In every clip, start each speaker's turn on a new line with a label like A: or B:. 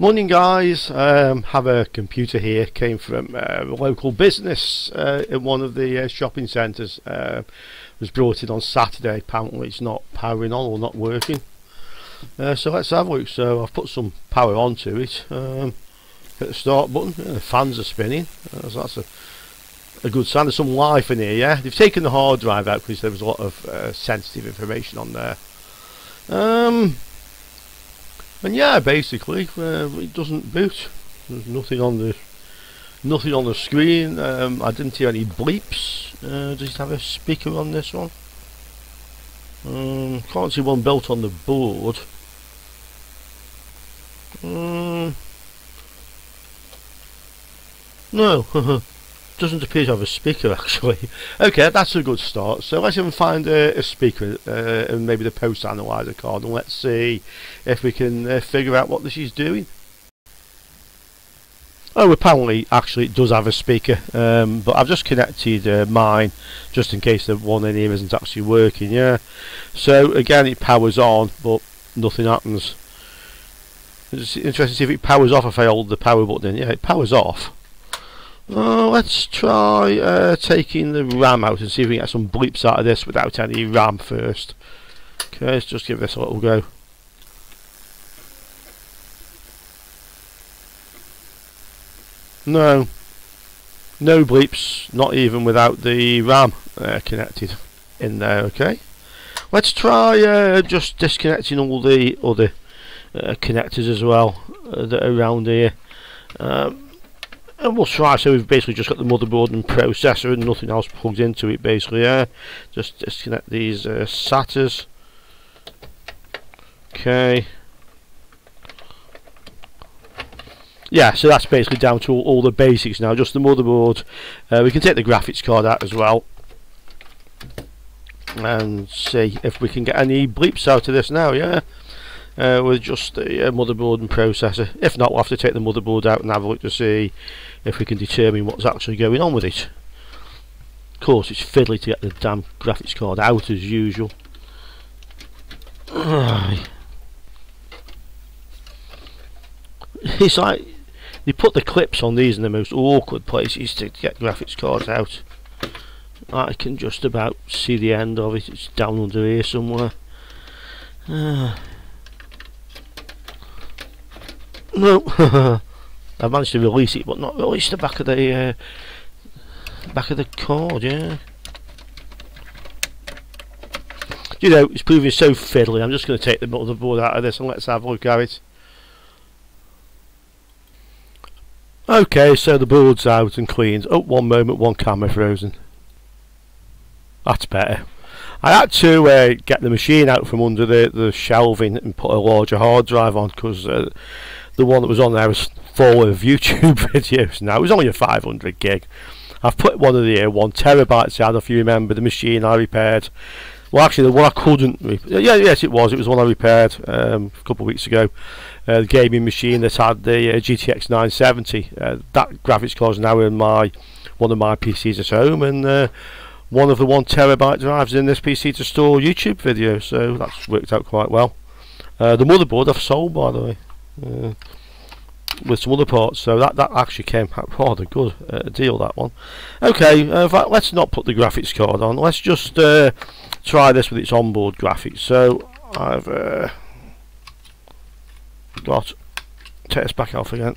A: Morning guys, um, have a computer here, came from uh, a local business uh, in one of the uh, shopping centres, uh, was brought in on Saturday, apparently it's not powering on or not working. Uh, so let's have a look, so I've put some power onto it, um, hit the start button, yeah, the fans are spinning, uh, so that's a, a good sign, there's some life in here, yeah, they've taken the hard drive out because there was a lot of sensitive information on there. Um, and yeah, basically, uh, it doesn't boot. There's nothing on the nothing on the screen. Um, I didn't hear any bleeps. Uh, does it have a speaker on this one? Um, can't see one built on the board. Um, no. doesn't appear to have a speaker actually. okay, that's a good start. So let's even find a, a speaker uh, and maybe the post analyzer card and let's see if we can uh, figure out what this is doing. Oh, apparently, actually, it does have a speaker, um, but I've just connected uh, mine just in case the one in here isn't actually working. Yeah. So again, it powers on, but nothing happens. It's interesting to see if it powers off if I hold the power button. Yeah, it powers off uh, let's try uh, taking the RAM out and see if we can get some bleeps out of this without any RAM first. Okay, let's just give this a little go. No. No bleeps, not even without the RAM uh, connected in there, okay. Let's try uh, just disconnecting all the other uh, connectors as well uh, that are around here. Um, and we'll try. So we've basically just got the motherboard and processor and nothing else plugged into it basically yeah. Just disconnect these uh, SATAs okay. Yeah so that's basically down to all, all the basics now. Just the motherboard. Uh, we can take the graphics card out as well and see if we can get any bleeps out of this now yeah uh, with just a, uh, motherboard and processor. If not, we'll have to take the motherboard out and have a look to see if we can determine what's actually going on with it. Of course, it's fiddly to get the damn graphics card out as usual. It's like they put the clips on these in the most awkward places to get graphics cards out. I can just about see the end of it. It's down under here somewhere. Uh. No, I managed to release it, but not release the back of the uh, back of the cord. Yeah. You know, it's proving so fiddly. I'm just going to take the motherboard out of this and let's have a look at it. Okay, so the board's out and cleaned. Oh, one moment, one camera frozen. That's better. I had to uh, get the machine out from under the, the shelving and put a larger hard drive on because uh, the one that was on there was full of YouTube videos now. It was only a 500 gig. I've put one of the uh, one terabytes I out if you remember the machine I repaired. Well, actually, the one I couldn't. yeah, yes, it was. It was one I repaired um, a couple of weeks ago. Uh, the gaming machine that had the uh, GTX 970. Uh, that graphics card is now in my one of my PCs at home, and uh, one of the one terabyte drives in this PC to store YouTube videos. So that's worked out quite well. Uh, the motherboard I've sold, by the way. Uh, with some other parts so that that actually came out rather good uh, deal that one. Okay uh, fact, let's not put the graphics card on. Let's just uh, try this with its onboard graphics. So I've uh, got take this back off again.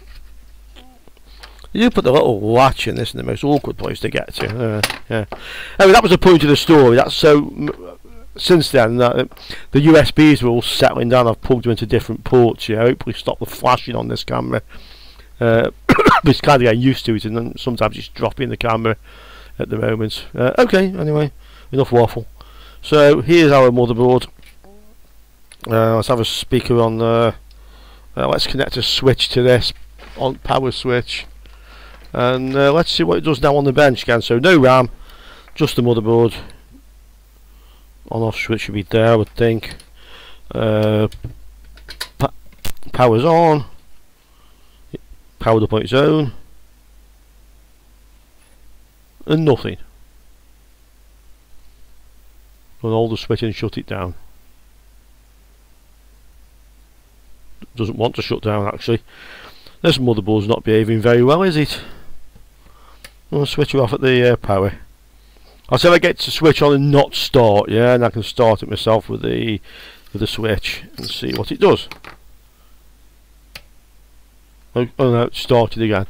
A: You put the little latch in this in the most awkward place to get to uh, yeah. Anyway that was the point of the story. That's so since then, uh, the USBs were all settling down. I've plugged them into different ports. Yeah, hopefully stop the flashing on this camera. Uh, it's kind of getting used to it, and then sometimes it's dropping the camera at the moment. Uh, okay, anyway, enough waffle. So here's our motherboard. Uh, let's have a speaker on there. Uh, let's connect a switch to this on power switch, and uh, let's see what it does now on the bench again. So no RAM, just the motherboard on off switch should be there I would think uh, power's on powered up on its own and nothing and all the switch and shut it down doesn't want to shut down actually. This motherboard's not behaving very well, is it? I'll switch it off at the uh, power. I said I get to switch on and not start, yeah, and I can start it myself with the with the switch and see what it does. Oh, oh no, it started again.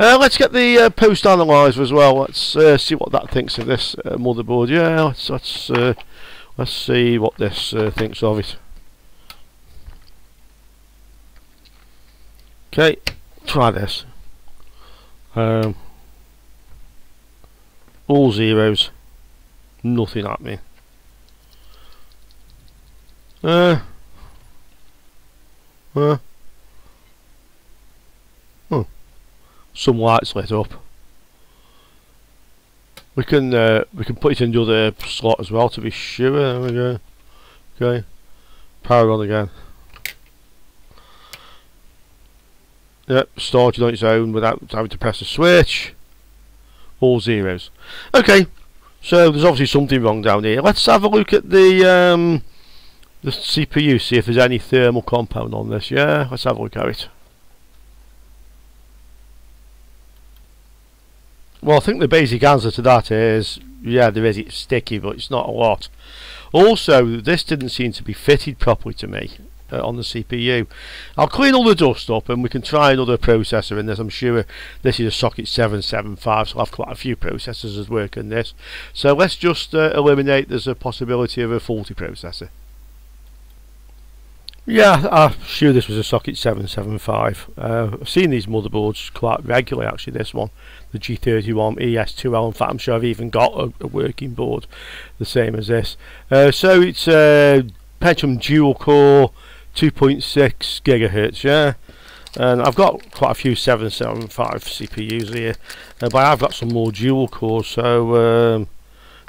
A: Uh, let's get the uh, post analyzer as well. Let's uh, see what that thinks of this uh, motherboard. Yeah, let's let's uh, let's see what this uh, thinks of it. Okay, try this. Um, all zeros, nothing happening. Uh, uh, hmm. Some lights lit up. We can uh, we can put it in the other slot as well to be sure. There we go. Okay, power on again. Yep, started on its own without having to press a switch. All zeros. Okay, so there's obviously something wrong down here. Let's have a look at the um, the CPU, see if there's any thermal compound on this. Yeah, let's have a look at it. Well, I think the basic answer to that is, yeah, there is. It's sticky, but it's not a lot. Also, this didn't seem to be fitted properly to me uh, on the CPU. I'll clean all the dust up and we can try another processor in this. I'm sure this is a socket 775 so have quite a few processors as work in this. So let's just uh, eliminate there's a possibility of a faulty processor. Yeah, I'm sure this was a socket 775. Uh, I've seen these motherboards quite regularly actually, this one, the G31 ES2L. In fact, I'm sure I've even got a, a working board the same as this. Uh, so it's a uh, Pentium dual core 2.6 gigahertz yeah. And I've got quite a few 775 CPUs here uh, but I've got some more dual cores so um,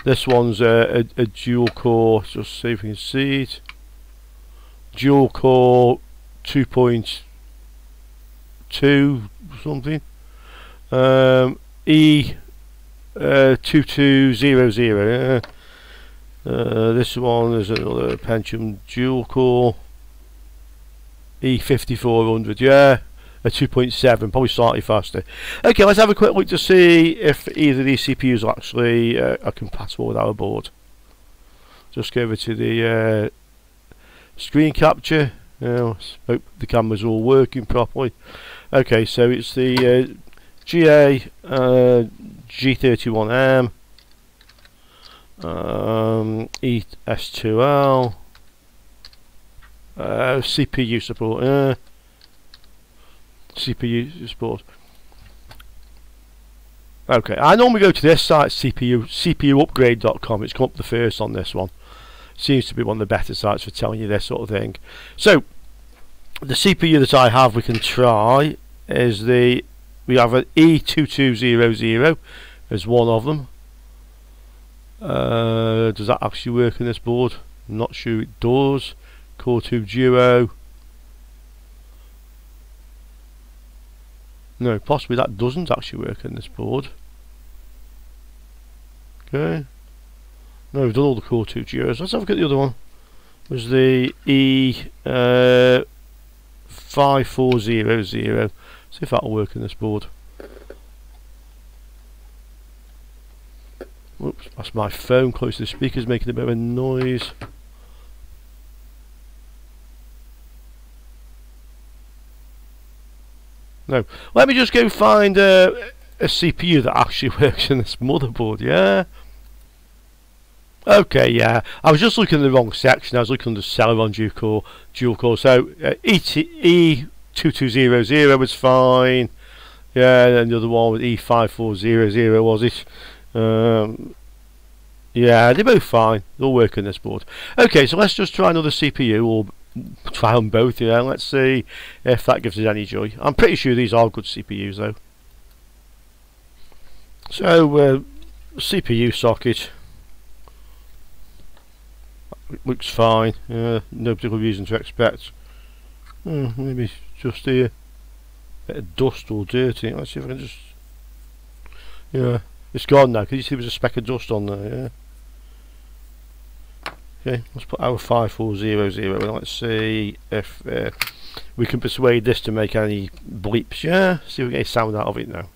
A: this one's a, a, a, dual core just see if you can see it. Dual core 2.2 something. Um, E uh, 2200 yeah. Uh, this one is another Pentium dual core E5400, yeah, a 2.7, probably slightly faster. Okay, let's have a quick look to see if either of these CPUs are actually uh, are compatible with our board. Just go over to the uh, screen capture. Now, hope the camera's all working properly. Okay, so it's the uh, GA uh, G31M um, ES2L uh, CPU support. Uh, CPU support. Okay, I normally go to this site, CPU CPUupgrade.com. It's come up the first on this one. Seems to be one of the better sites for telling you this sort of thing. So, the CPU that I have, we can try is the we have an E2200 as one of them. Uh, does that actually work in this board? I'm not sure it does. Core 2 Duo. No, possibly that doesn't actually work in this board. Okay. No, we've done all the Core 2 Duos. Let's have a look at the other one. It was the E uh, 5400. See if that'll work in this board. Whoops, that's my phone close to the speakers making a bit of a noise. No. Let me just go find a CPU that actually works in this motherboard, yeah? Okay, yeah. I was just looking in the wrong section. I was looking the Celeron dual core. Dual core. So uh, E2200 was fine. Yeah, and then the other one was E5400 was it? Um, yeah, they're both fine. They'll work on this board. Okay, so let's just try another CPU or try on both, yeah. Let's see if that gives us any joy. I'm pretty sure these are good CPUs though. So, uh, CPU socket looks fine. Uh, no particular reason to expect. Uh, maybe just here, bit of dust or dirty. Let's see if I can just. Yeah, it's gone now. Can you see there's a speck of dust on there? Yeah. Okay, let's put our 5400 and let's see if uh, we can persuade this to make any bleeps. Yeah, see if we get sound out of it now.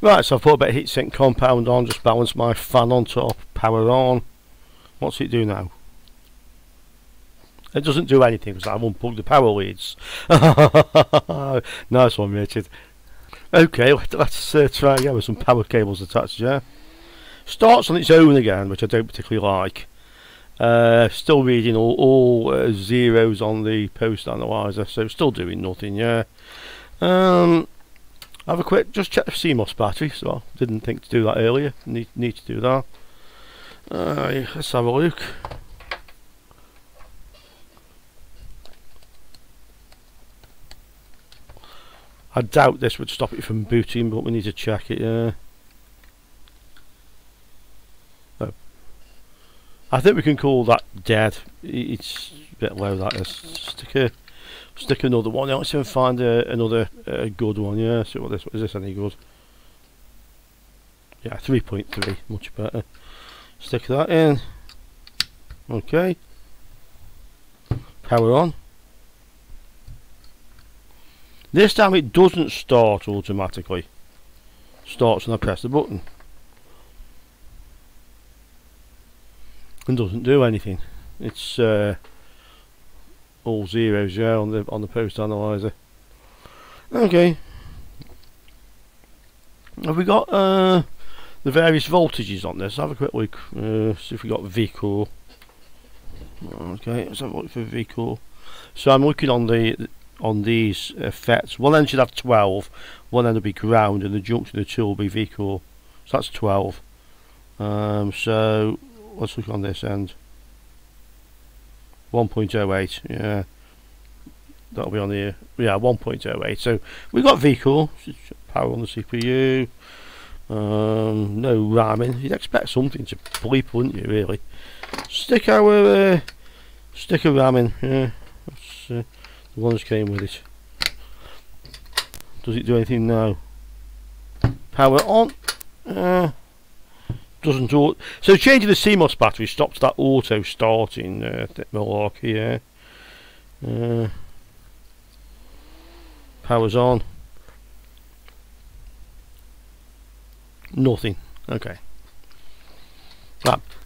A: Right, so I've put a bit of heatsink compound on, just balance my fan on top, power on. What's it do now? It doesn't do anything because I've unplugged the power leads. nice one, Richard. Okay, let's uh, try again with some power cables attached, yeah? Starts on its own again, which I don't particularly like. Uh, still reading all, all uh, zeros on the post analyzer, so still doing nothing, yeah? Um, have a quick, just check the CMOS battery, so I didn't think to do that earlier, need, need to do that. Uh, let's have a look. I doubt this would stop it from booting, but we need to check it, yeah. I think we can call that dead. It's a bit low, that is. Stick, a, stick another one. See if find a, another uh, good one, yeah. See what this, is this any good? Yeah, 3.3, much better. Stick that in. Okay. Power on. This time it doesn't start automatically. Starts when I press the button. And doesn't do anything. It's uh, all zeros yeah on the on the post analyzer. Okay. Have we got uh, the various voltages on this? Have a quick look. Uh, see if we got VCore. Okay, let's have a look for VCore. So I'm looking on the on these FETs. One end should have 12, one end will be ground, and the junction of the two will be VCore. So that's 12. Um, so let's look on this end. 1.08, yeah. That'll be on here. Yeah, 1.08. So we've got VCore, power on the CPU. Um, no ramming. You'd expect something to bleep, wouldn't you, really? Stick our uh, stick a ramming, yeah. That's, uh, the ones came with it. Does it do anything now? Power on. Uh, doesn't do So changing the CMOS battery stops that auto starting uh, malarkey. Yeah. Uh, power's on. Nothing. Okay.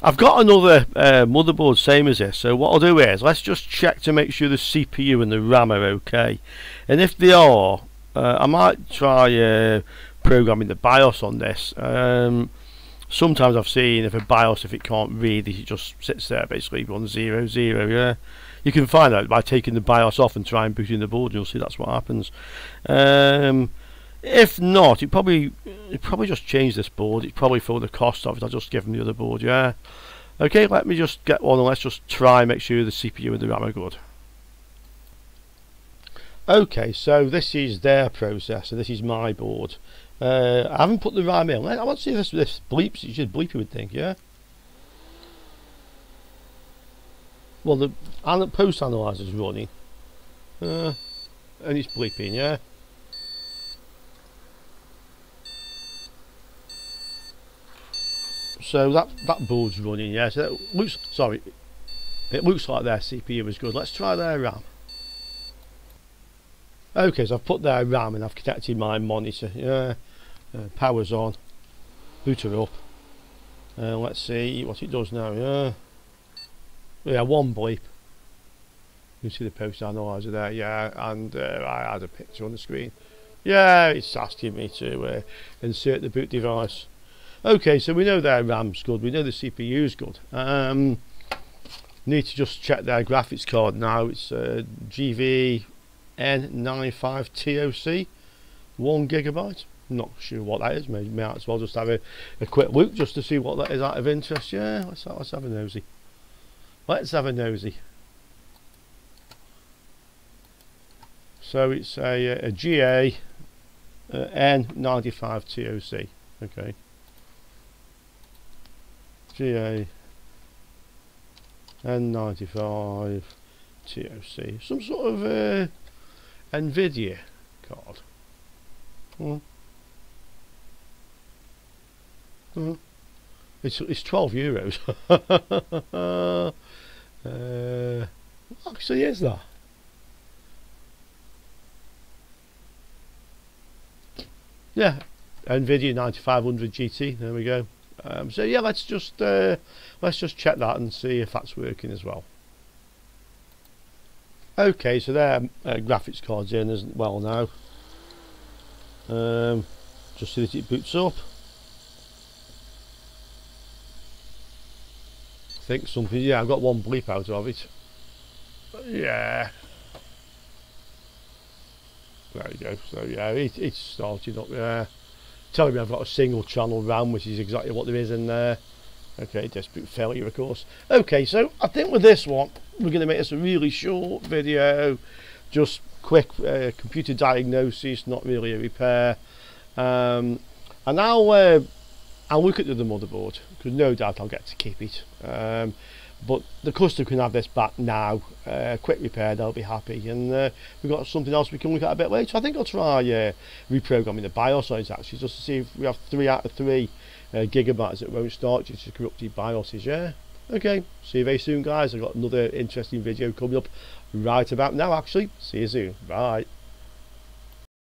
A: I've got another uh, motherboard same as this so what I'll do is let's just check to make sure the CPU and the RAM are okay and if they are uh, I might try uh, programming the BIOS on this um, sometimes I've seen if a BIOS if it can't read it just sits there basically on zero zero yeah you can find out by taking the BIOS off and try and booting the board you'll see that's what happens um, if not, it probably it probably just change this board. It's probably for the cost of it. I'll just give them the other board. Yeah. Okay, let me just get one and let's just try and make sure the CPU and the RAM are good. Okay, so this is their processor. This is my board. Uh, I haven't put the RAM in. I want to see if this, this bleeps. It should bleep, you would think, yeah? Well, the post analyzer is running. Uh, and it's bleeping, yeah? so that that board's running yeah so it looks sorry it looks like their CPU is good let's try their RAM okay so I've put their RAM and I've connected my monitor yeah uh, power's on boot her up uh, let's see what it does now yeah yeah one bleep you see the post analyzer there yeah and uh, I had a picture on the screen yeah it's asking me to uh, insert the boot device Okay, so we know their RAM's good, we know the CPU's good. Um, need to just check their graphics card now. It's uh, GVN95TOC, one gigabyte. Not sure what that is. Maybe might as well just have a, a quick look just to see what that is out of interest. Yeah, let's let's have a nosy. Let's have a nosy. So it's a, a GA uh, N95TOC. Okay. GA N95 TOC. Some sort of uh, NVIDIA card. Hmm. Mm-hmm. It's it's twelve euros. uh, what actually is that? Yeah, Nvidia 9500 GT. There we go. Um, so yeah, let's just uh, let's just check that and see if that's working as well. Okay, so there uh, graphics cards in as well now. Um, just so that it boots up. Think something. Yeah, I've got one bleep out of it. Yeah. There you go. So yeah, it, it's started up. Yeah telling me I've got a single channel RAM which is exactly what there is in there okay disk boot failure of course okay so I think with this one we're going to make this a really short video just quick uh, computer diagnosis not really a repair um, and I'll uh, I'll look at the motherboard because no doubt I'll get to keep it um, but the customer can have this back now uh, quick repair they'll be happy and uh, we've got something else we can look at a bit later. I think I'll try uh, reprogramming the BIOS actually just to see if we have three out of three uh, gigabytes that won't start due to corrupted BIOSes yeah? Okay see you very soon guys. I've got another interesting video coming up right about now actually. See you soon. Bye